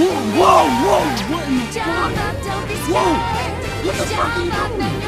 Whoa, whoa, whoa! What in the fuck? Whoa! What the fuck are you doing?